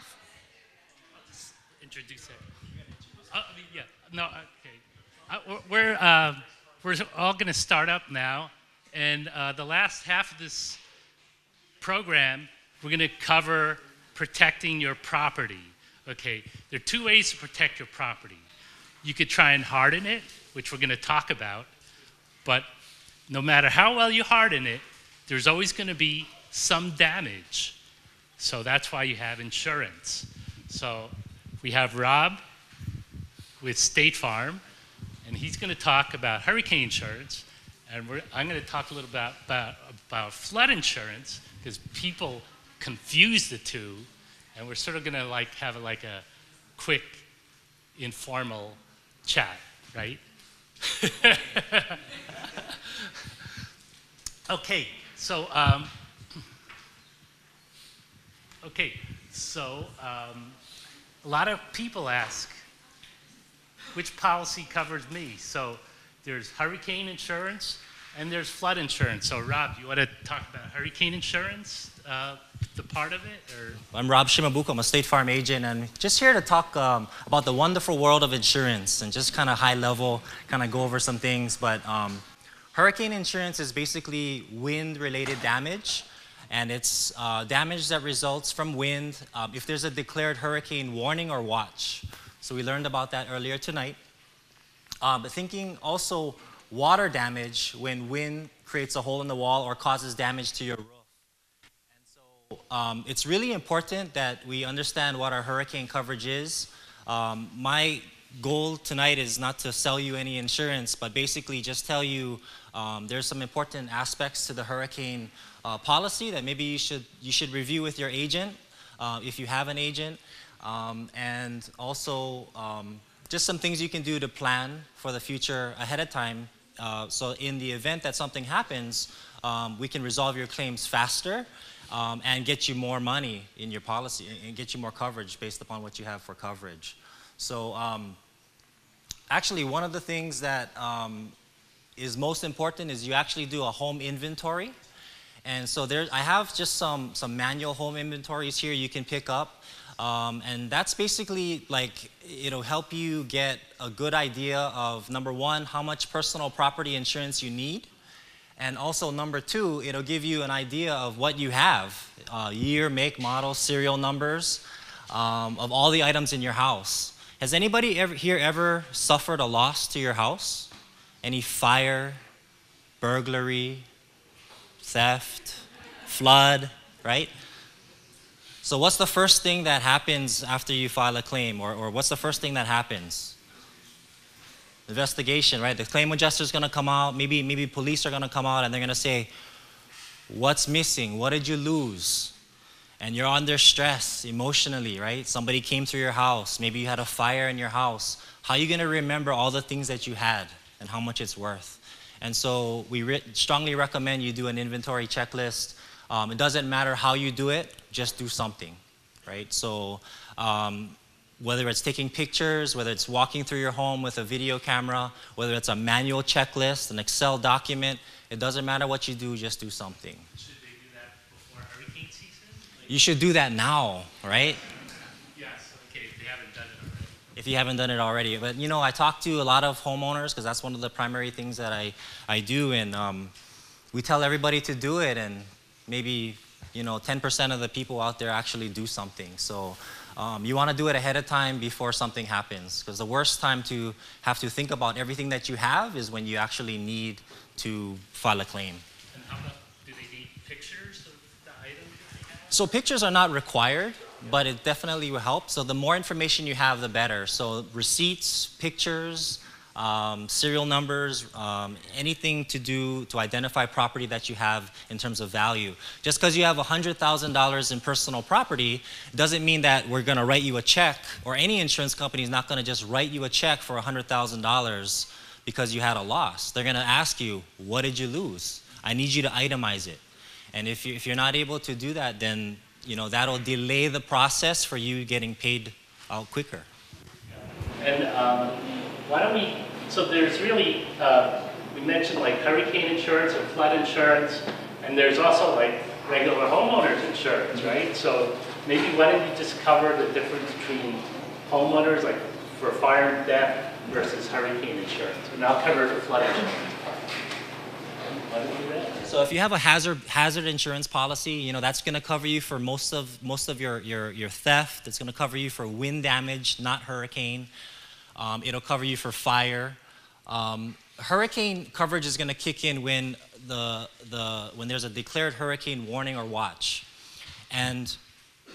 off. Introduce it. Uh, yeah, no, okay. We're- we're, uh, we're all going to start up now. And uh, the last half of this program, we're going to cover protecting your property. Okay, there are two ways to protect your property. You could try and harden it, which we're going to talk about, but no matter how well you harden it, there's always going to be some damage. So that's why you have insurance. So we have Rob with State Farm, and he's going to talk about hurricane insurance, and I'm going to talk a little about, about, about flood insurance because people confuse the two, and we're sort of going to like have a, like a quick, informal chat, right? okay, so um, okay, so um, a lot of people ask, which policy covers me? So there's hurricane insurance and there's flood insurance. So Rob, you want to talk about hurricane insurance, uh, the part of it, or? I'm Rob Shimabuko. I'm a State Farm agent, and just here to talk um, about the wonderful world of insurance and just kind of high level, kind of go over some things. But um, hurricane insurance is basically wind-related damage, and it's uh, damage that results from wind um, if there's a declared hurricane warning or watch. So we learned about that earlier tonight. Uh, but thinking also water damage when wind creates a hole in the wall or causes damage to your roof. And so um, it's really important that we understand what our hurricane coverage is. Um, my goal tonight is not to sell you any insurance, but basically just tell you um, there's some important aspects to the hurricane uh, policy that maybe you should, you should review with your agent uh, if you have an agent. Um, and also um, just some things you can do to plan for the future ahead of time uh, so in the event that something happens, um, we can resolve your claims faster um, and get you more money in your policy and get you more coverage based upon what you have for coverage. So um, actually one of the things that um, is most important is you actually do a home inventory. And so there, I have just some, some manual home inventories here you can pick up. Um, and that's basically like, it'll help you get a good idea of number one, how much personal property insurance you need. And also number two, it'll give you an idea of what you have, uh, year, make, model, serial numbers um, of all the items in your house. Has anybody ever, here ever suffered a loss to your house? Any fire, burglary, theft, flood, right? So what's the first thing that happens after you file a claim? Or, or what's the first thing that happens? Investigation, right? The claim adjuster is going to come out. Maybe, maybe police are going to come out and they're going to say, what's missing? What did you lose? And you're under stress emotionally, right? Somebody came through your house. Maybe you had a fire in your house. How are you going to remember all the things that you had and how much it's worth? And so we re strongly recommend you do an inventory checklist um, it doesn't matter how you do it, just do something, right? So um, whether it's taking pictures, whether it's walking through your home with a video camera, whether it's a manual checklist, an Excel document, it doesn't matter what you do, just do something. Should they do that before hurricane season? Like, you should do that now, right? yes, okay, if they haven't done it already. If you haven't done it already. But you know, I talk to a lot of homeowners because that's one of the primary things that I, I do. And um, we tell everybody to do it. And maybe you know 10% of the people out there actually do something. So um, you want to do it ahead of time before something happens because the worst time to have to think about everything that you have is when you actually need to file a claim. And how about, do they need pictures of the items that they have? So pictures are not required, but it definitely will help. So the more information you have, the better. So receipts, pictures, um, serial numbers, um, anything to do to identify property that you have in terms of value. Just because you have $100,000 in personal property doesn't mean that we're going to write you a check, or any insurance company is not going to just write you a check for $100,000 because you had a loss. They're going to ask you, what did you lose? I need you to itemize it. And if, you, if you're not able to do that, then you know, that'll delay the process for you getting paid out quicker. And um, why don't we, so there's really, uh, we mentioned like hurricane insurance or flood insurance, and there's also like regular homeowners insurance, right? So maybe why don't you just cover the difference between homeowners, like for fire and death versus hurricane insurance? And I'll cover the flood insurance. Why don't you do that? So if you have a hazard hazard insurance policy, you know that's going to cover you for most of most of your your, your theft. It's going to cover you for wind damage, not hurricane. Um, it'll cover you for fire. Um, hurricane coverage is going to kick in when the the when there's a declared hurricane warning or watch, and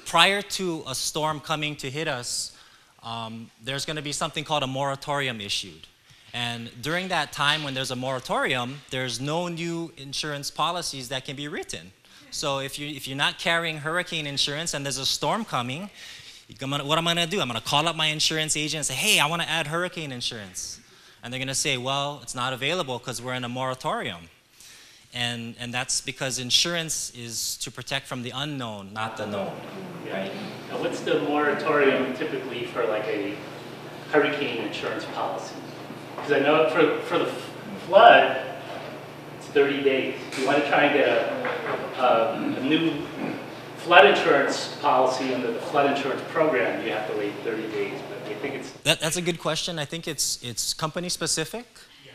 prior to a storm coming to hit us, um, there's going to be something called a moratorium issued. And during that time when there's a moratorium, there's no new insurance policies that can be written. So if, you, if you're not carrying hurricane insurance and there's a storm coming, what am I gonna do? I'm gonna call up my insurance agent and say, hey, I wanna add hurricane insurance. And they're gonna say, well, it's not available because we're in a moratorium. And, and that's because insurance is to protect from the unknown, not the known. Right. Now, what's the moratorium typically for like a hurricane insurance policy? Because I know for, for the flood, it's 30 days. You want to try and get a, a, a new flood insurance policy under the flood insurance program, you have to wait 30 days. But I think it's That, that's a good question. I think it's, it's company specific.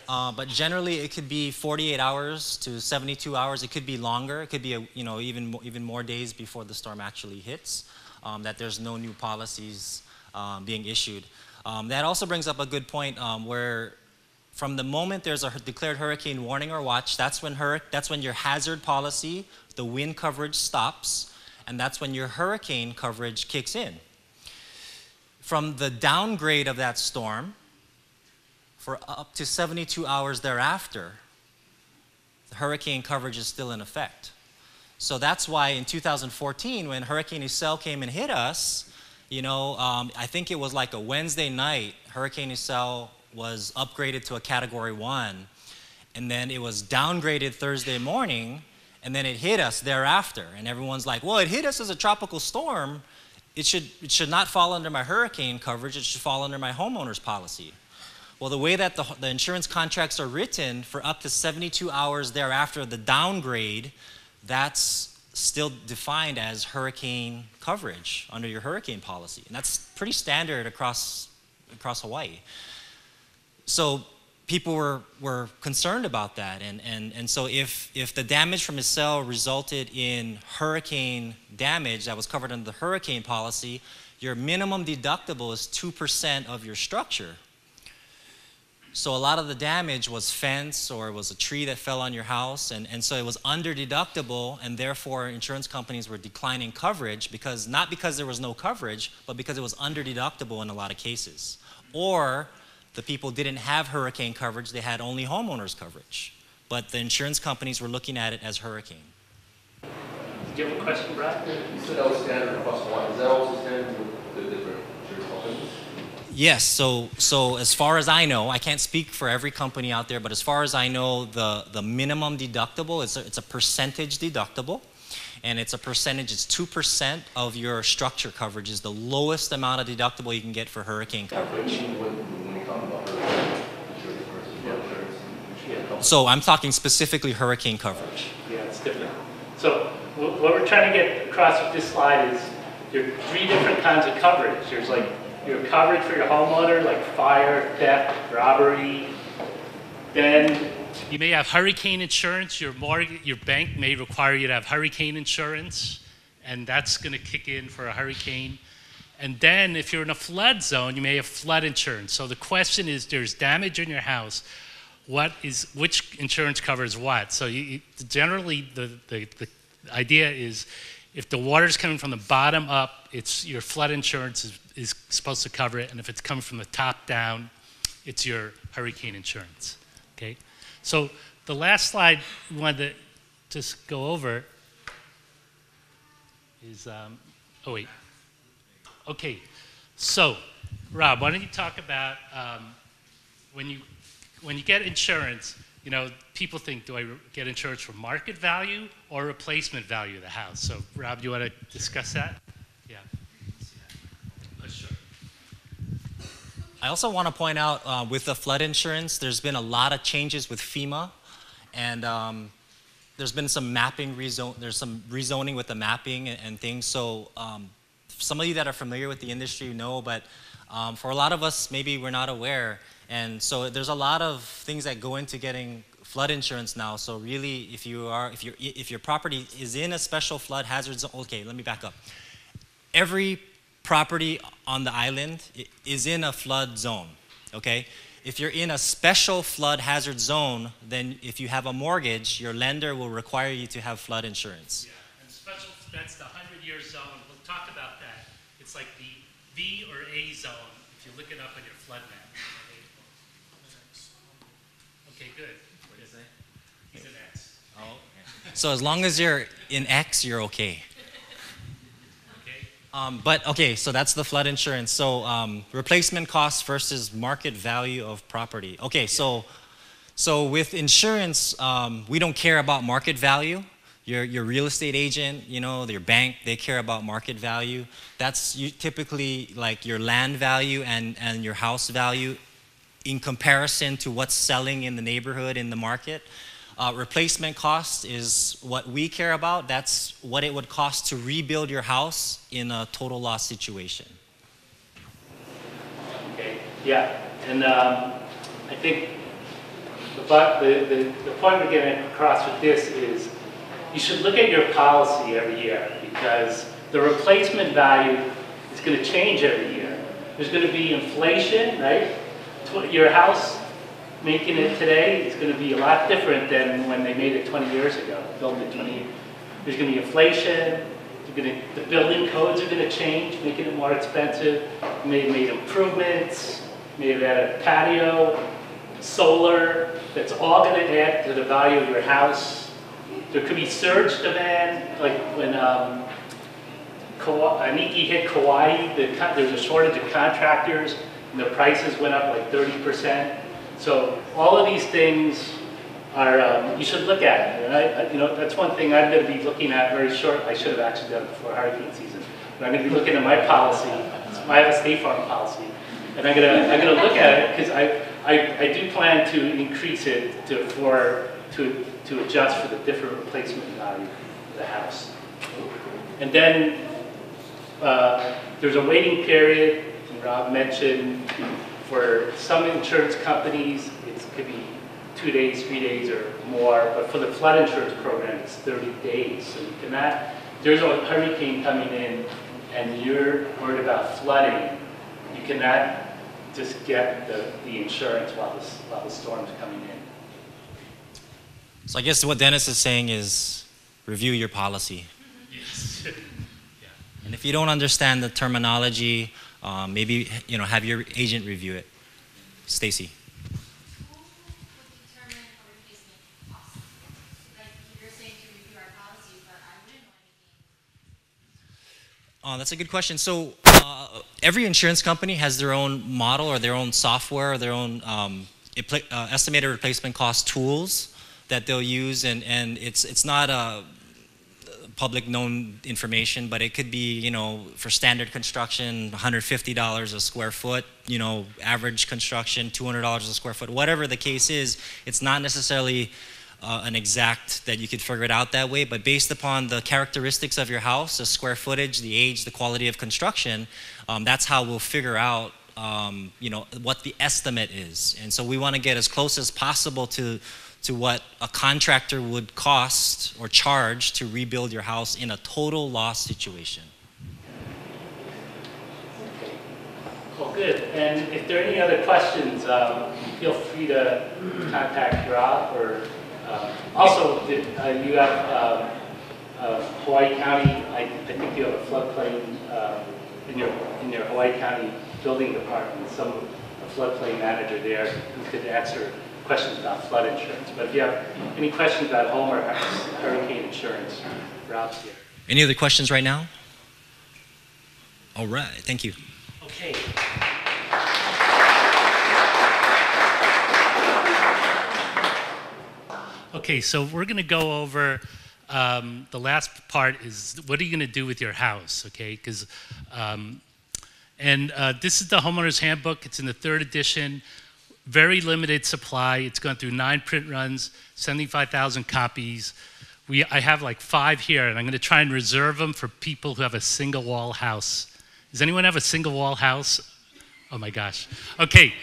Uh, but generally, it could be 48 hours to 72 hours. It could be longer. It could be a, you know even even more days before the storm actually hits. Um, that there's no new policies um, being issued. Um, that also brings up a good point um, where from the moment there's a declared hurricane warning or watch, that's when, that's when your hazard policy, the wind coverage stops, and that's when your hurricane coverage kicks in. From the downgrade of that storm, for up to 72 hours thereafter, the hurricane coverage is still in effect. So that's why in 2014, when Hurricane Iselle came and hit us, you know, um, I think it was like a Wednesday night, Hurricane Iselle was upgraded to a category one, and then it was downgraded Thursday morning, and then it hit us thereafter. And everyone's like, well, it hit us as a tropical storm. It should, it should not fall under my hurricane coverage, it should fall under my homeowner's policy. Well, the way that the, the insurance contracts are written for up to 72 hours thereafter the downgrade, that's still defined as hurricane coverage under your hurricane policy. And that's pretty standard across, across Hawaii. So people were, were concerned about that. And, and, and so if, if the damage from Iselle resulted in hurricane damage that was covered under the hurricane policy, your minimum deductible is 2% of your structure. So a lot of the damage was fence or it was a tree that fell on your house, and, and so it was under deductible, and therefore insurance companies were declining coverage because not because there was no coverage, but because it was under deductible in a lot of cases. Or the people didn't have hurricane coverage, they had only homeowners coverage. But the insurance companies were looking at it as hurricane. Did you have a question, Brad? You said that was standard across the line. Is that also standard with the different insurance companies? Yes, so so as far as I know, I can't speak for every company out there, but as far as I know, the, the minimum deductible is a, it's a percentage deductible, and it's a percentage. It's two percent of your structure coverage is the lowest amount of deductible you can get for hurricane coverage. When, when we talk about hurricane insurance versus flood insurance, Yeah. So I'm talking specifically hurricane coverage. Yeah, it's different. So what we're trying to get across with this slide is there are three different kinds of coverage. There's like your coverage for your homeowner, like fire, theft, robbery. Then you may have hurricane insurance. Your mortgage, your bank may require you to have hurricane insurance, and that's going to kick in for a hurricane. And then if you're in a flood zone, you may have flood insurance. So the question is, there's damage in your house what is which insurance covers what. So you, generally, the, the, the idea is if the water's coming from the bottom up, it's your flood insurance is, is supposed to cover it, and if it's coming from the top down, it's your hurricane insurance. Okay, so the last slide we wanted to just go over is um, oh wait, okay, so Rob, why don't you talk about um, when you when you get insurance, you know, people think, do I get insurance for market value or replacement value of the house? So, Rob, do you want to discuss that? Yeah. I also want to point out uh, with the flood insurance, there's been a lot of changes with FEMA, and um, there's been some mapping rezone. There's some rezoning with the mapping and, and things. So um, some of you that are familiar with the industry know, but um, for a lot of us, maybe we're not aware. And so there's a lot of things that go into getting flood insurance now. So really, if you are, if your if your property is in a special flood hazard zone, okay, let me back up. Every property on the island is in a flood zone. Okay. If you're in a special flood hazard zone, then if you have a mortgage, your lender will require you to have flood insurance. Yeah, and special, that's the hundred-year zone, we'll talk about that. It's like the V or A zone, if you look it up on your flood map. Okay, good. What is it? He's an X, So as long as you're in X, you're okay. okay? Um, but okay, so that's the flood insurance. So um, replacement cost versus market value of property. Okay, so so with insurance, um, we don't care about market value. Your your real estate agent, you know, your bank, they care about market value. That's typically like your land value and and your house value in comparison to what's selling in the neighborhood in the market. Uh, replacement cost is what we care about. That's what it would cost to rebuild your house in a total loss situation. Okay, yeah, and um, I think the, the, the, the point we're getting across with this is you should look at your policy every year because the replacement value is going to change every year. There's going to be inflation, right? Your house, making it today is going to be a lot different than when they made it 20 years ago, built it 20 There's going to be inflation, gonna, the building codes are going to change, making it more expensive. You may have made improvements, may have added patio, solar, that's all going to add to the value of your house. There could be surge demand, like when um, Iniki hit Kauai, the, there was a shortage of contractors, and the prices went up like 30%. So all of these things are, um, you should look at. And I, you know, that's one thing I'm going to be looking at very short. I should have actually done it before hurricane season. But I'm going to be looking at my policy. I have a state farm policy. And I'm going to, I'm going to look at it because I, I, I do plan to increase it to, for, to, to adjust for the different replacement value of the house. And then uh, There's a waiting period, and Rob mentioned, for some insurance companies, it could be two days, three days, or more, but for the flood insurance program, it's 30 days. So you cannot, there's a hurricane coming in, and you're worried about flooding, you cannot just get the, the insurance while the, while the storm's coming in. So I guess what Dennis is saying is review your policy. Yes. And if you don't understand the terminology, um, maybe you know have your agent review it. Stacy. Oh, that's a good question. So uh, every insurance company has their own model or their own software or their own um, uh, estimated replacement cost tools that they'll use, and, and it's it's not a public known information, but it could be you know for standard construction, $150 a square foot, you know average construction, $200 a square foot, whatever the case is. It's not necessarily uh, an exact that you could figure it out that way, but based upon the characteristics of your house, the square footage, the age, the quality of construction, um, that's how we'll figure out, um, you know, what the estimate is. And so we want to get as close as possible to to what a contractor would cost or charge to rebuild your house in a total loss situation. Okay. Well, good. And if there are any other questions, um, feel free to contact Rob or, um, also, did, uh, you have, um, uh, Hawaii County, I, I think you have a floodplain, uh, in your, in your Hawaii County Building Department, some, floodplain manager there who could answer questions about flood insurance. But if you have any questions about home or hurricane insurance, Rob's here. Any other questions right now? All right, thank you. Okay. Okay, so we're going to go over um, the last part is what are you going to do with your house, okay? Because, um, and uh, this is the homeowner's handbook. It's in the third edition. Very limited supply. It's gone through nine print runs, 75,000 copies. We, I have like five here, and I'm going to try and reserve them for people who have a single wall house Does anyone have a single wall house? Oh my gosh. Okay,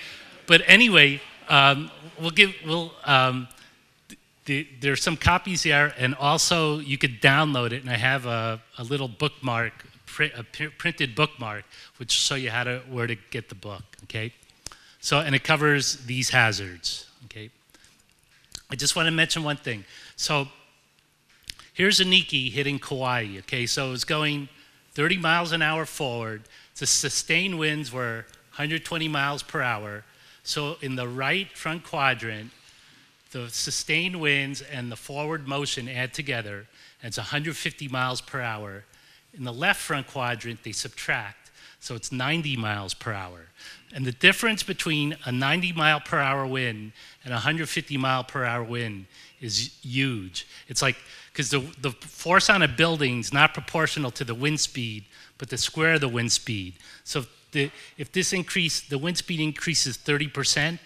but anyway, um, we'll give we'll. Um, the, there's some copies here, and also you could download it. And I have a, a little bookmark, a pr- printed bookmark, which show you how to where to get the book. Okay, so and it covers these hazards. Okay, I just want to mention one thing. So here's a Iniki hitting Kauai. Okay, so it was going 30 miles an hour forward. The sustained winds were 120 miles per hour. So in the right front quadrant, the sustained winds and the forward motion add together, and it's 150 miles per hour. In the left front quadrant, they subtract, so it's 90 miles per hour. And the difference between a 90 mile per hour wind and a 150 mile per hour wind is huge. It's like, because the, the force on a building is not proportional to the wind speed, but the square of the wind speed. So if, the, if this increase, the wind speed increases 30%,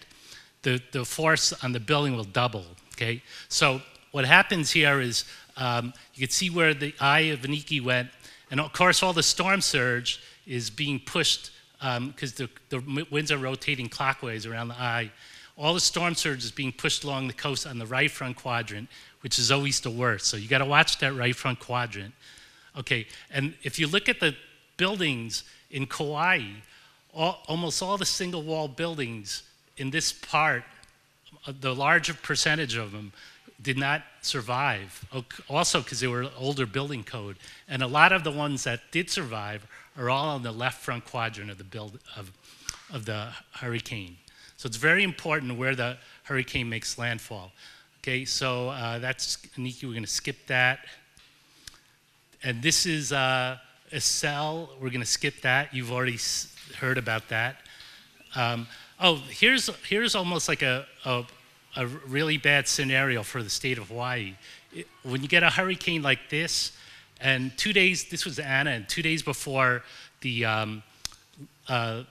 the, the force on the building will double, okay? So what happens here is um, you can see where the eye of Iniki went, and of course all the storm surge is being pushed because the, the winds are rotating clockwise around the eye. All the storm surge is being pushed along the coast on the right front quadrant, which is always the worst. So you got to watch that right front quadrant. Okay, and if you look at the buildings in Kauai, all, almost all the single wall buildings in this part, uh, the larger percentage of them did not survive. Also, because they were older building code, and a lot of the ones that did survive are all on the left front quadrant of the build of, of the hurricane. So it's very important where the hurricane makes landfall. Okay, so uh, that's Iniki. We're going to skip that. And this is uh, Iselle. We're going to skip that. You've already heard about that. Um, oh, here's, here's almost like a, a, a, really bad scenario for the state of Hawaii. It, when you get a hurricane like this, and two days, this was Ana, and two days before the, um, uh,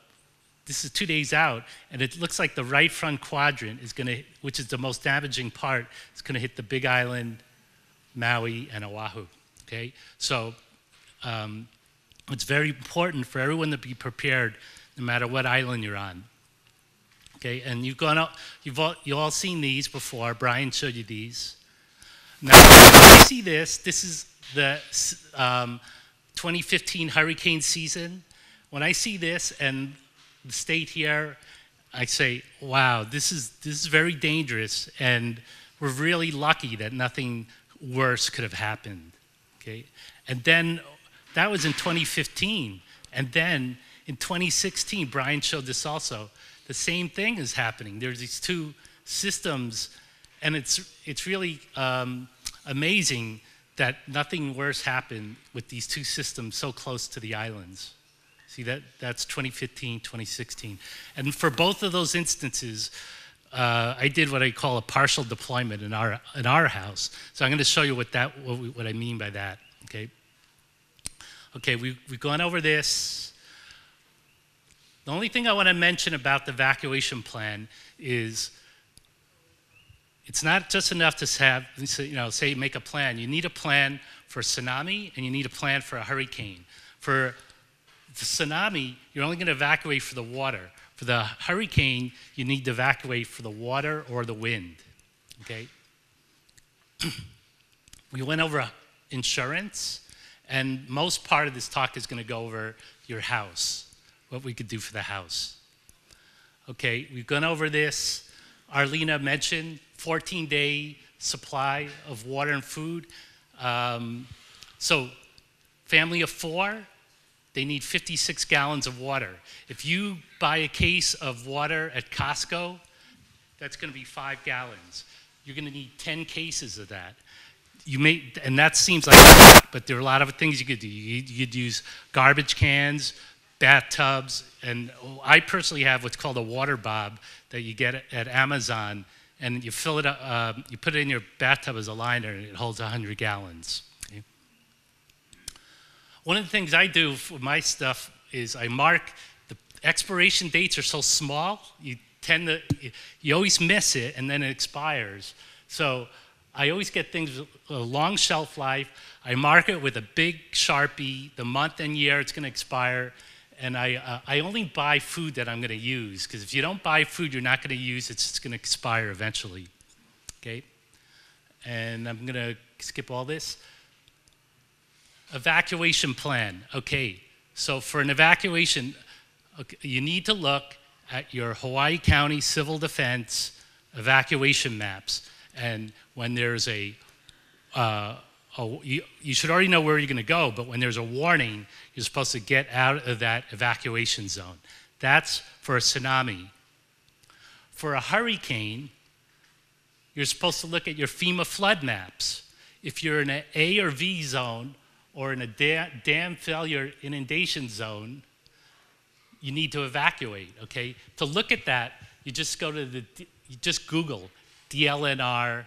this is two days out, and it looks like the right front quadrant is to, which is the most damaging part, is to hit the Big Island, Maui, and Oahu. Okay, so um, it's very important for everyone to be prepared, no matter what island you're on. Okay, and you've gone out, you've all, you've all seen these before. Brian showed you these. Now, you see this. This is the um, 2015 hurricane season. When I see this and the state here, I say, wow, this is, this is very dangerous, and we're really lucky that nothing worse could have happened. Okay? And then that was in 2015. And then in 2016, Brian showed this also the same thing is happening. There's these two systems, and it's, it's really um, amazing that nothing worse happened with these two systems so close to the islands. See, that, that's 2015, 2016. And for both of those instances, uh, I did what I call a partial deployment in our, in our house. So I'm going to show you what, that, what, we, what I mean by that, okay? Okay, we, we've gone over this. The only thing I want to mention about the evacuation plan is it's not just enough to have, you know, say make a plan. You need a plan for tsunami and you need a plan for a hurricane. For the tsunami, you're only going to evacuate for the water. For the hurricane, you need to evacuate for the water or the wind. Okay? we went over insurance, and most part of this talk is going to go over your house what we could do for the house. Okay, we've gone over this. Arlena mentioned 14 day supply of water and food. Um, so, family of four, they need 56 gallons of water. If you buy a case of water at Costco, that's going to be five gallons. You're going to need 10 cases of that. You may, and that seems like, but there are a lot of things you could do. You could use garbage cans, bathtubs, and I personally have what's called a water bob that you get at Amazon, and you fill it up, uh, you put it in your bathtub as a liner, and it holds 100 gallons. Okay? One of the things I do for my stuff is I mark the expiration dates are so small, you tend to, you always miss it, and then it expires. So I always get things with a long shelf life. I mark it with a big Sharpie, the month and year it's going to expire, and I, uh, I only buy food that I'm going to use because if you don't buy food you're not going to use, it's going to expire eventually. Okay? And I'm going to skip all this. Evacuation plan. Okay, so for an evacuation, okay, you need to look at your Hawaii County Civil Defense evacuation maps. And when there's a, uh, a you, you should already know where you're going to go, but when there's a warning, you're supposed to get out of that evacuation zone. That's for a tsunami. For a hurricane, you're supposed to look at your FEMA flood maps. If you're in an A or V zone or in a da- dam failure inundation zone, you need to evacuate, okay? To look at that, you just go to the, you just Google DLNR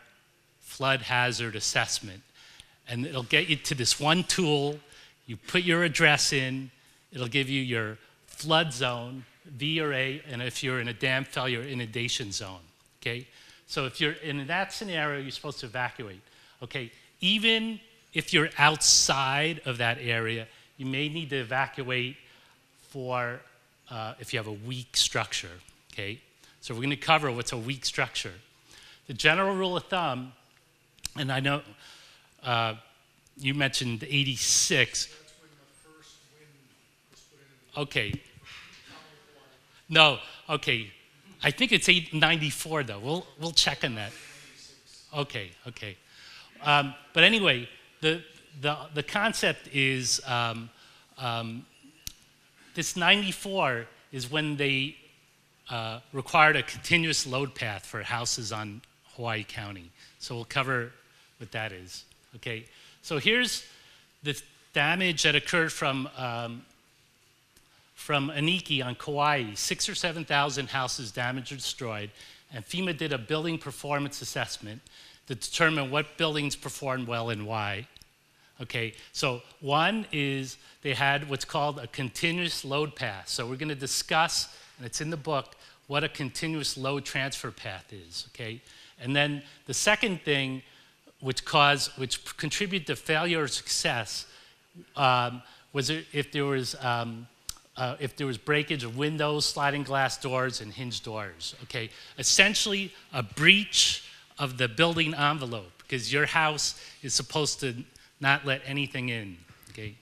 flood hazard assessment, and it'll get you to this one tool. You put your address in, it'll give you your flood zone, V or A, and if you're in a dam failure inundation zone, okay? So if you're in that scenario, you're supposed to evacuate, okay? Even if you're outside of that area, you may need to evacuate for uh, if you have a weak structure, okay? So we're going to cover what's a weak structure. The general rule of thumb, and I know uh, you mentioned 86. Okay. No, okay. I think it's 894 though. We'll, we'll check on that. Okay, okay. Um, but anyway, the, the, the concept is um, um, this 94 is when they uh, required a continuous load path for houses on Hawaii County. So we'll cover what that is. Okay, so here's the damage that occurred from um, from Iniki on Kauai. Six or seven thousand houses damaged or destroyed, and FEMA did a building performance assessment to determine what buildings performed well and why. Okay, so one is they had what's called a continuous load path. So we're going to discuss, and it's in the book, what a continuous load transfer path is. Okay, and then the second thing, which caused, which contributed to failure or success, um, was if there was um, uh, if there was breakage of windows, sliding glass doors, and hinged doors. Okay, essentially a breach of the building envelope because your house is supposed to not let anything in. Okay,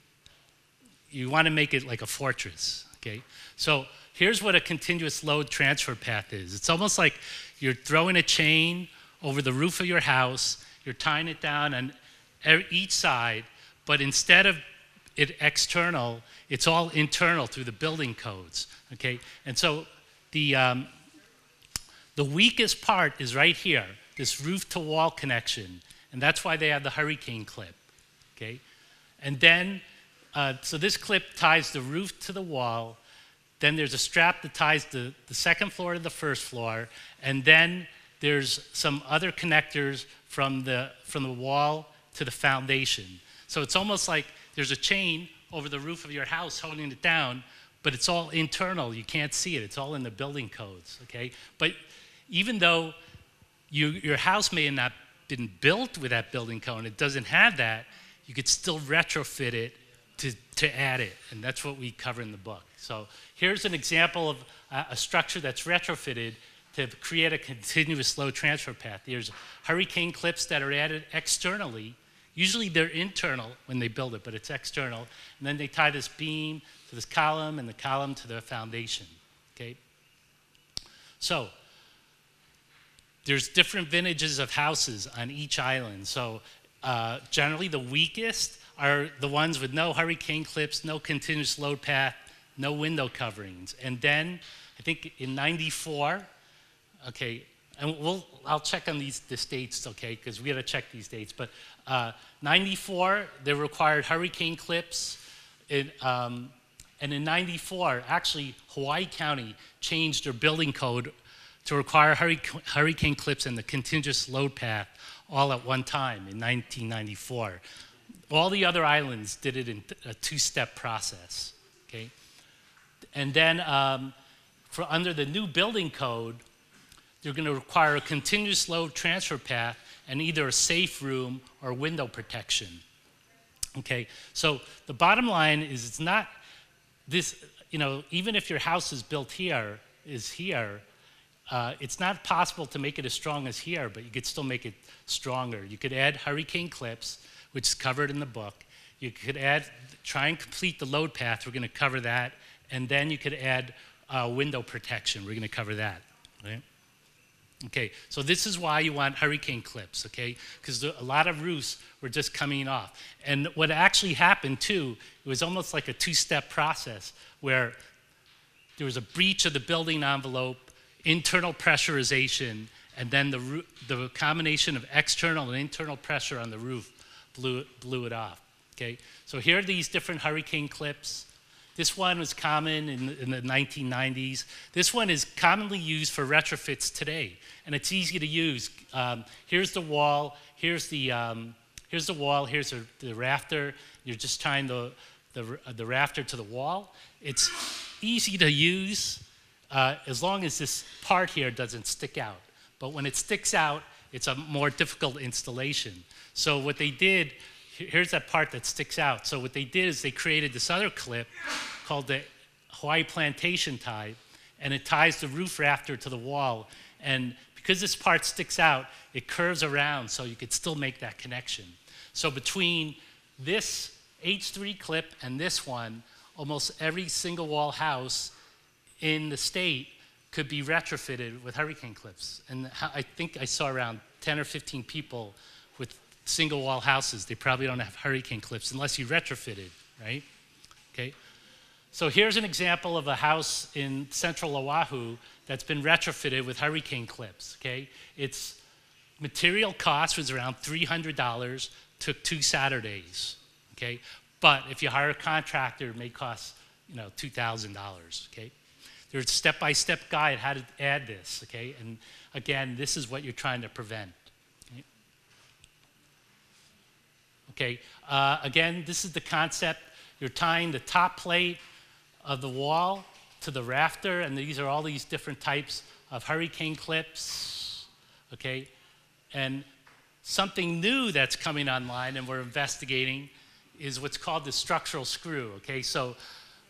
you want to make it like a fortress. Okay, so here's what a continuous load transfer path is. It's almost like you're throwing a chain over the roof of your house. You're tying it down on each side, but instead of it external, it's all internal through the building codes. Okay, and so the um, the weakest part is right here, this roof to wall connection, and that's why they have the hurricane clip. Okay, and then uh, so this clip ties the roof to the wall. Then there's a strap that ties the, the second floor to the first floor, and then there's some other connectors from the from the wall to the foundation. So it's almost like there's a chain over the roof of your house holding it down, but it's all internal. You can't see it. It's all in the building codes, okay? But even though you, your house may have not been built with that building code, and it doesn't have that, you could still retrofit it to, to add it. And that's what we cover in the book. So here's an example of a, a structure that's retrofitted to create a continuous load transfer path. There's hurricane clips that are added externally Usually they're internal when they build it, but it's external. And then they tie this beam to this column and the column to the foundation. Okay? So there's different vintages of houses on each island. So uh, generally the weakest are the ones with no hurricane clips, no continuous load path, no window coverings. And then I think in 94, okay, and we'll, I'll check on these the dates, okay, because we got to check these dates. But uh, 94, they required hurricane clips. In, um, and in 94, actually, Hawaii County changed their building code to require hurricane, hurricane clips and the continuous load path all at one time in 1994. All the other islands did it in a two-step process, okay? And then um, for under the new building code, they're going to require a continuous load transfer path and either a safe room or window protection. Okay, so the bottom line is it's not this, you know, even if your house is built here, is here, uh, it's not possible to make it as strong as here, but you could still make it stronger. You could add hurricane clips, which is covered in the book. You could add, try and complete the load path. We're going to cover that. And then you could add uh, window protection. We're going to cover that. Right? Okay, so this is why you want hurricane clips, okay? Because a lot of roofs were just coming off. And what actually happened too, it was almost like a two step process where there was a breach of the building envelope, internal pressurization, and then the, the combination of external and internal pressure on the roof blew, blew it off. Okay, so here are these different hurricane clips. This one was common in, in the 1990s. This one is commonly used for retrofits today, and it's easy to use. Um, here's the wall. Here's the um, here's the wall. Here's the, the rafter. You're just tying the the, the rafter to the wall. It's easy to use uh, as long as this part here doesn't stick out. But when it sticks out, it's a more difficult installation. So what they did, here's that part that sticks out. So what they did is they created this other clip called the Hawaii plantation tie, and it ties the roof rafter to the wall. And because this part sticks out, it curves around so you could still make that connection. So between this H3 clip and this one, almost every single wall house in the state could be retrofitted with hurricane clips. And I think I saw around 10 or 15 people single wall houses. They probably don't have hurricane clips unless you retrofitted, right? Okay. So here's an example of a house in central Oahu that's been retrofitted with hurricane clips, okay? Its material cost was around $300, took two Saturdays, okay? But if you hire a contractor, it may cost, you know, $2,000, okay? There's a step-by-step guide how to add this, okay? And again, this is what you're trying to prevent. okay? Okay, uh, again, this is the concept. You're tying the top plate of the wall to the rafter, and these are all these different types of hurricane clips, okay? And something new that's coming online and we're investigating is what's called the structural screw, okay? So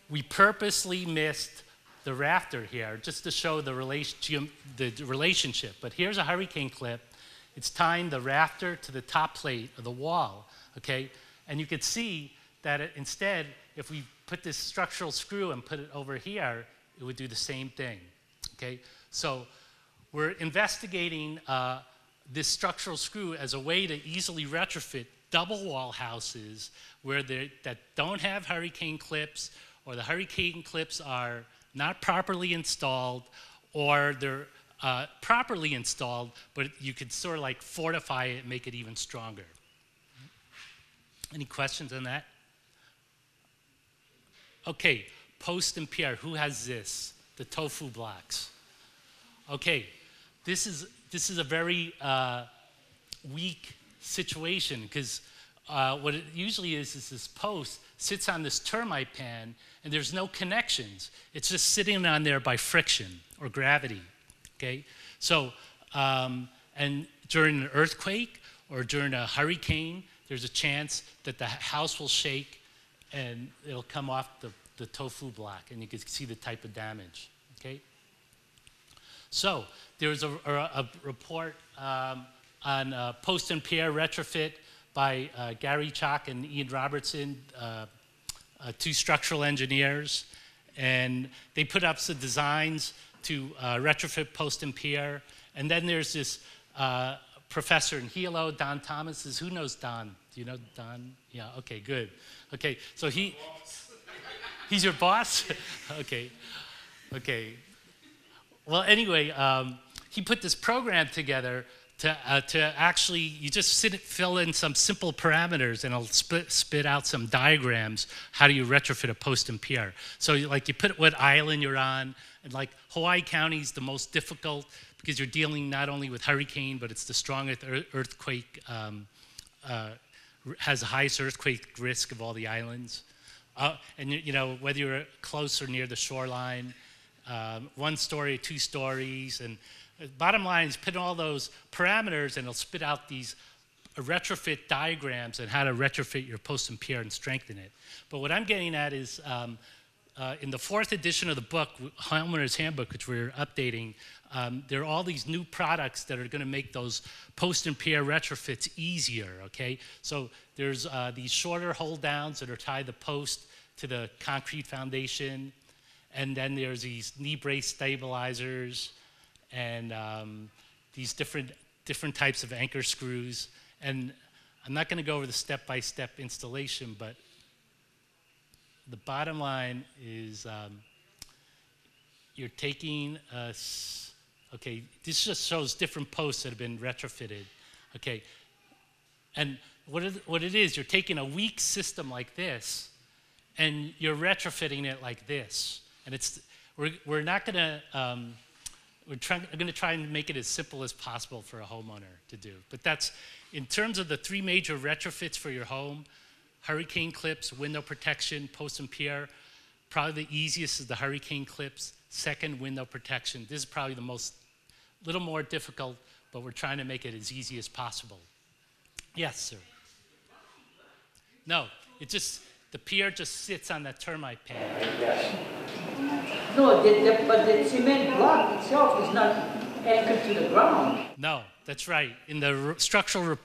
we purposely missed the rafter here just to show the, relation, the relationship. But here's a hurricane clip. It's tying the rafter to the top plate of the wall, okay? And you could see that it, instead, if we put this structural screw and put it over here, it would do the same thing, okay? So we're investigating uh, this structural screw as a way to easily retrofit double wall houses where that don't have hurricane clips or the hurricane clips are not properly installed or they're uh, properly installed, but you could sort of like fortify it make it even stronger. Any questions on that? Okay, Post and pier, who has this? The tofu blocks. Okay, this is this is a very uh, weak situation because uh, what it usually is is this post sits on this termite pan and there's no connections. It's just sitting on there by friction or gravity. Okay, so um, and during an earthquake or during a hurricane, there's a chance that the house will shake and it'll come off the, the tofu block and you can see the type of damage. Okay. So there was a, a, a report um, on uh, post and pier retrofit by uh, Gary Chock and Ian Robertson, uh, uh, two structural engineers, and they put up some designs to uh, retrofit post and pier. And then there's this uh, professor in Hilo, Don Thomas. Is who knows Don? Do you know Don? Yeah. Okay. Good. Okay. So he he's your boss. okay. Okay. Well, anyway, um, he put this program together to, uh, to actually, you just sit, fill in some simple parameters and it'll spit, spit out some diagrams. How do you retrofit a post and pier? So, like, you put what island you're on, and like Hawaii County is the most difficult because you're dealing not only with hurricane, but it's the strongest earthquake, um, uh, has the highest earthquake risk of all the islands. Uh, and you, know whether you're close or near the shoreline, um, one story, two stories, and uh, bottom line is put in all those parameters, and it'll spit out these retrofit diagrams and how to retrofit your post and pier and strengthen it. But what I'm getting at is um, uh, in the fourth edition of the book, Homeowner's Handbook, which we're updating, um, there are all these new products that are going to make those post and pier retrofits easier. Okay, so there's uh, these shorter hold downs that are tied the post to the concrete foundation, and then there's these knee brace stabilizers, and um, these different different types of anchor screws. And I'm not going to go over the step-by-step installation, but the bottom line is um, you're taking a s- okay this just shows different posts that have been retrofitted okay? And what it, what it is you're taking a weak system like this and you're retrofitting it like this. And it's we're, we're not going to um, we're trying, we're going to try and make it as simple as possible for a homeowner to do. But that's in terms of the three major retrofits for your home hurricane clips, window protection, post and pier. Probably the easiest is the hurricane clips. Second, window protection. This is probably the most, little more difficult, but we're trying to make it as easy as possible. Yes, sir. No, it just, the pier just sits on that termite pad. Yes. No, the, the, but the cement block itself is not anchored to the ground. No, that's right. In the r- structural, re-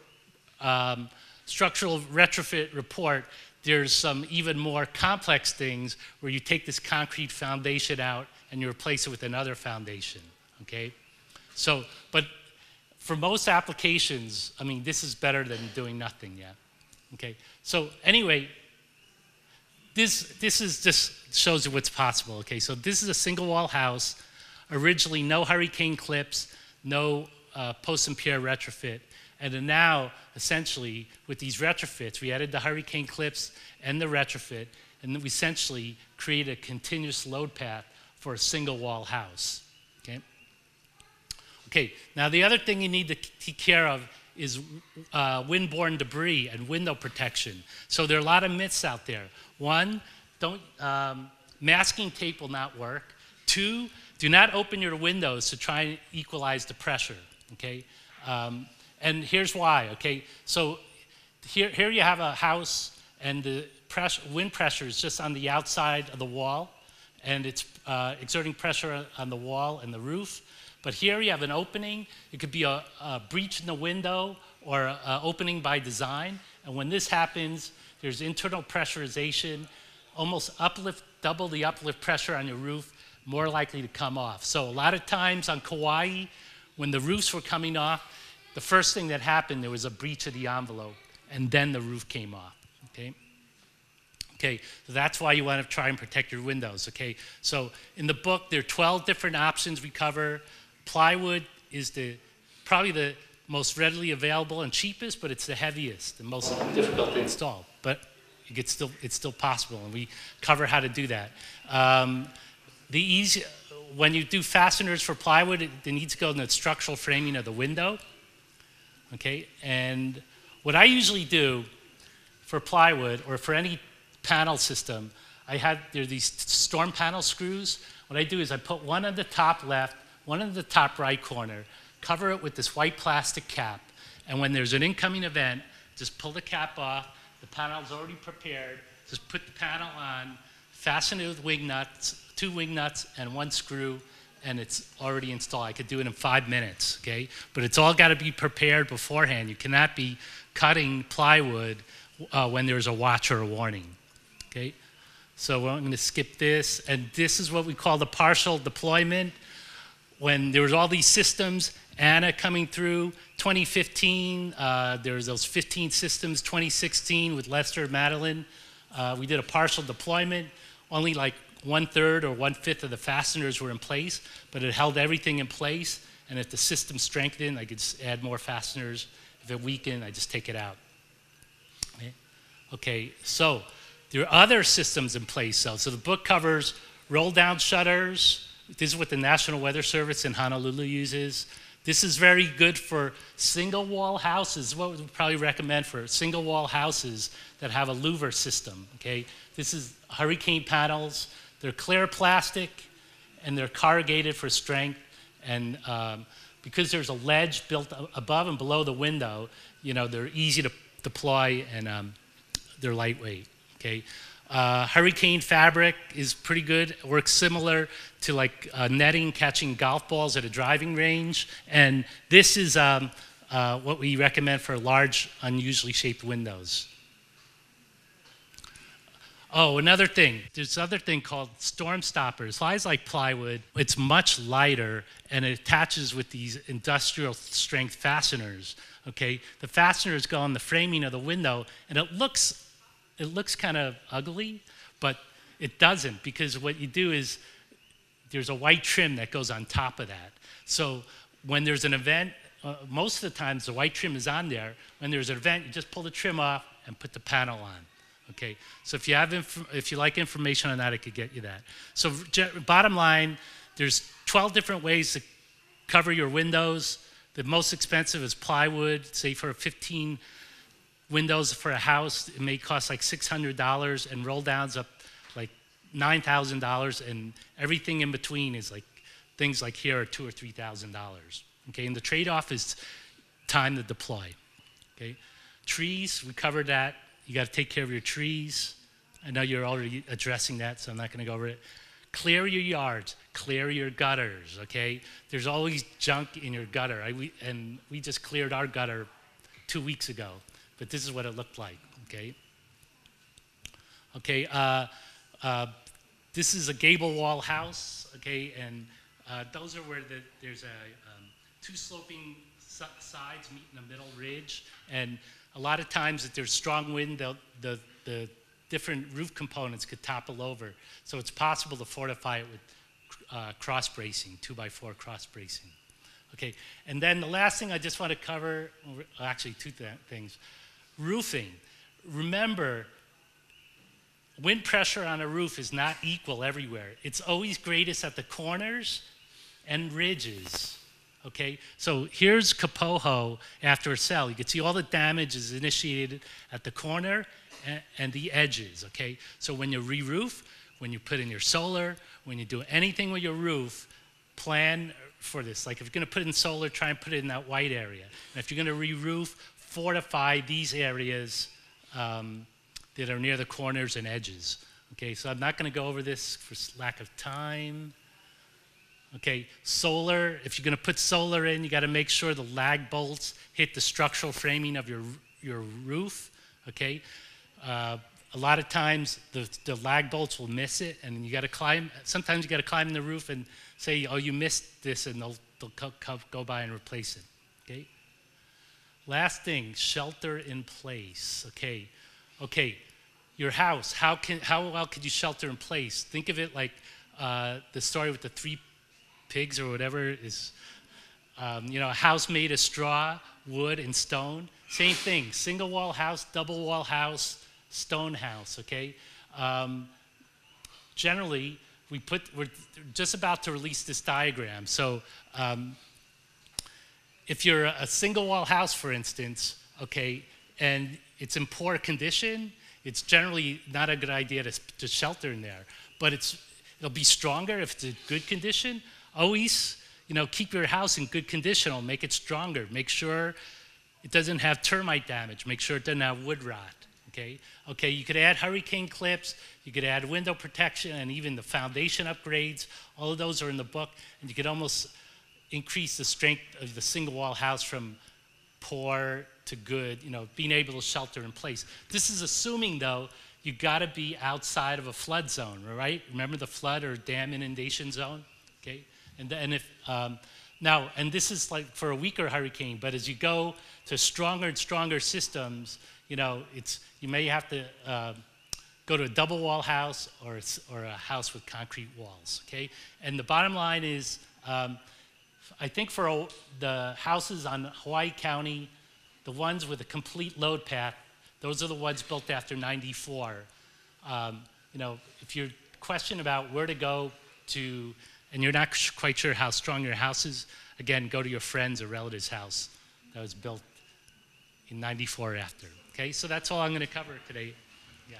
um, structural retrofit report, there's some even more complex things where you take this concrete foundation out and you replace it with another foundation. Okay? So, but for most applications, I mean, this is better than doing nothing yet. Okay? So, anyway, this, this is just shows you what's possible. Okay, so this is a single wall house, originally no hurricane clips, no uh, post and pier retrofit. And then now, essentially, with these retrofits, we added the hurricane clips and the retrofit, and we essentially created a continuous load path for a single wall house. Okay? Okay, now the other thing you need to take care of is uh, windborne debris and window protection. So there are a lot of myths out there. One, don't, um, masking tape will not work. Two, do not open your windows to try and equalize the pressure, okay? Um, and here's why, okay? So here, here you have a house and the press, wind pressure is just on the outside of the wall and it's uh, exerting pressure on the wall and the roof. But here you have an opening. It could be a, a breach in the window or an opening by design. And when this happens, there's internal pressurization, almost uplift, double the uplift pressure on your roof, more likely to come off. So a lot of times on Kauai, when the roofs were coming off, the first thing that happened, there was a breach of the envelope, and then the roof came off. Okay? Okay, so that's why you want to try and protect your windows. Okay, so in the book, there are 12 different options we cover. Plywood is the probably the most readily available and cheapest, but it's the heaviest and most difficult to install. But it gets still, it's still possible, and we cover how to do that. Um, the easy, when you do fasteners for plywood, it, they need to go in the structural framing of the window. Okay, and what I usually do for plywood or for any panel system, I have there are these storm panel screws. What I do is I put one on the top left, one in the top right corner, cover it with this white plastic cap, and when there's an incoming event, just pull the cap off. The panel's already prepared. Just put the panel on, fasten it with wing nuts, two wing nuts, and one screw, and it's already installed. I could do it in five minutes, okay? But it's all got to be prepared beforehand. You cannot be cutting plywood uh, when there's a watch or a warning, okay? So I'm going to skip this, and this is what we call the partial deployment. When there was all these systems, Ana coming through, 2015, uh, there was those 15 systems, 2016 with Lester Madeline. Uh, we did a partial deployment. Only like one third or one fifth of the fasteners were in place, but it held everything in place. And if the system strengthened, I could add more fasteners. If it weakened, I just take it out. Okay, okay so there are other systems in place. So, so the book covers roll down shutters. This is what the National Weather Service in Honolulu uses. This is very good for single wall houses. What we probably recommend for single wall houses that have a louver system. Okay, this is hurricane panels. They're clear plastic, and they're corrugated for strength. And um, because there's a ledge built above and below the window, you know they're easy to deploy and um, they're lightweight. Okay, Uh, hurricane fabric is pretty good. Works similar to like uh, netting catching golf balls at a driving range. And this is um, uh, what we recommend for large, unusually shaped windows. Oh, another thing. There's another thing called storm stoppers. Flies like plywood. It's much lighter and it attaches with these industrial strength fasteners. Okay, the fasteners go on the framing of the window, and it looks it looks kind of ugly, but it doesn't because what you do is there's a white trim that goes on top of that. So when there's an event, uh, most of the times the white trim is on there. When there's an event, you just pull the trim off and put the panel on. Okay, so if you have if you like information on that, I could get you that. So bottom line, there's 12 different ways to cover your windows. The most expensive is plywood. Say for 15 windows for a house, it may cost like $600, and roll downs up like $9,000, and everything in between is like things like here are two or three thousand dollars. Okay, and the trade-off is time to deploy. Okay, trees we covered that. You got to take care of your trees. I know you're already addressing that, so I'm not going to go over it. Clear your yards, clear your gutters. Okay, there's always junk in your gutter. I, we, and we just cleared our gutter two weeks ago, but this is what it looked like. Okay. Okay. Uh, uh, this is a gable wall house. Okay, and uh, those are where the, there's a um, two sloping sides meet in a middle ridge, and a lot of times if there's strong wind, the, the, different roof components could topple over. So it's possible to fortify it with uh, cross bracing, two by four cross bracing. Okay, and then the last thing I just want to cover, actually two th- things. Roofing. Remember, wind pressure on a roof is not equal everywhere. It's always greatest at the corners and ridges. Okay, so here's Kapoho after Iselle. You can see all the damage is initiated at the corner and, and the edges. Okay, so when you re-roof, when you put in your solar, when you do anything with your roof, plan for this. Like if you're to put in solar, try and put it in that white area. And if you're to re-roof, fortify these areas um, that are near the corners and edges. Okay, so I'm not to go over this for lack of time. Okay, solar, if you're going to put solar in, you got to make sure the lag bolts hit the structural framing of your, your roof. Okay, uh, a lot of times the, the lag bolts will miss it, and you got to climb. Sometimes you got to climb the roof and say, "Oh, you missed this," and they'll, they'll co- co- go by and replace it. Okay. Last thing, shelter in place. Okay, okay. Your house. How can how well could you shelter in place? Think of it like uh, the story with the three pigs or whatever is. Um, you know, a house made of straw, wood, and stone. Same thing. Single wall house, double wall house, stone house. Okay. Um, generally, we put. We're just about to release this diagram. So. Um, if you're a single wall house, for instance, okay, and it's in poor condition, it's generally not a good idea to, to shelter in there. But it's, it'll be stronger if it's in good condition. Always, you know, keep your house in good condition. It'll make it stronger. Make sure it doesn't have termite damage. Make sure it doesn't have wood rot. Okay. Okay. You could add hurricane clips. You could add window protection and even the foundation upgrades. All of those are in the book, and you could almost increase the strength of the single wall house from poor to good, you know, being able to shelter in place. This is assuming, though, you got to be outside of a flood zone, right? Remember the flood or dam inundation zone? Okay? And, and if, um, now, and this is like for a weaker hurricane, but as you go to stronger and stronger systems, you know, it's, you may have to uh, go to a double wall house or, a or a house with concrete walls, okay? And the bottom line is, um, I think for o- the houses on Hawaii County, the ones with a complete load path, those are the ones built after 94. Um, you know, if you're question about where to go to, and you're not quite sure how strong your house is, again, go to your friend's or relative's house that was built in 94 after. Okay, so that's all I'm going to cover today. Yeah.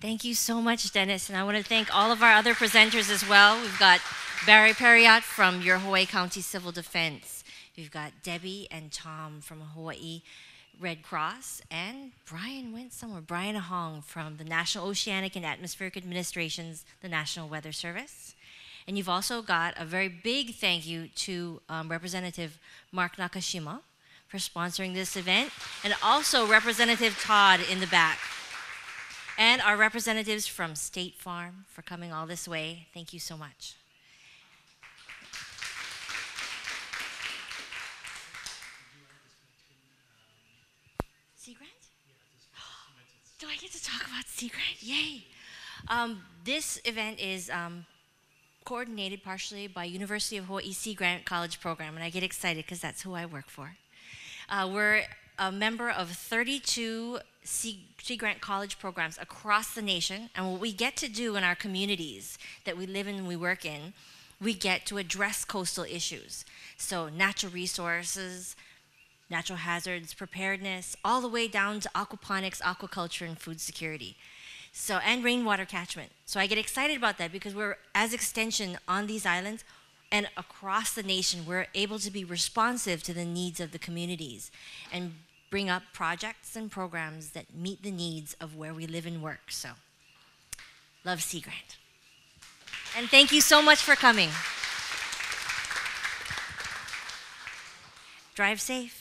Thank you so much, Dennis. And I want to thank all of our other presenters as well. We've got Barry Perriott from your Hawaii County Civil Defense. We've got Debbie and Tom from Hawaii Red Cross, and Brian went somewhere. Brian Hong from the National Oceanic and Atmospheric Administration's the National Weather Service. And you've also got a very big thank you to um, Representative Mark Nakashima for sponsoring this event, and also Representative Todd in the back. And our representatives from State Farm for coming all this way. Thank you so much. Sea Grant? Do I get to talk about Sea Grant? Yay! Um, this event is um, coordinated partially by University of Hawaii Sea Grant College Program, and I get excited because that's who I work for. Uh, we're a member of 32 Sea, sea Grant College programs across the nation, and what we get to do in our communities that we live in and we work in, we get to address coastal issues. So, natural resources, natural hazards, preparedness, all the way down to aquaponics, aquaculture, and food security. So, and rainwater catchment. So I get excited about that because we're, as extension on these islands and across the nation, we're able to be responsive to the needs of the communities and bring up projects and programs that meet the needs of where we live and work. So, love Sea Grant. And thank you so much for coming. Drive safe.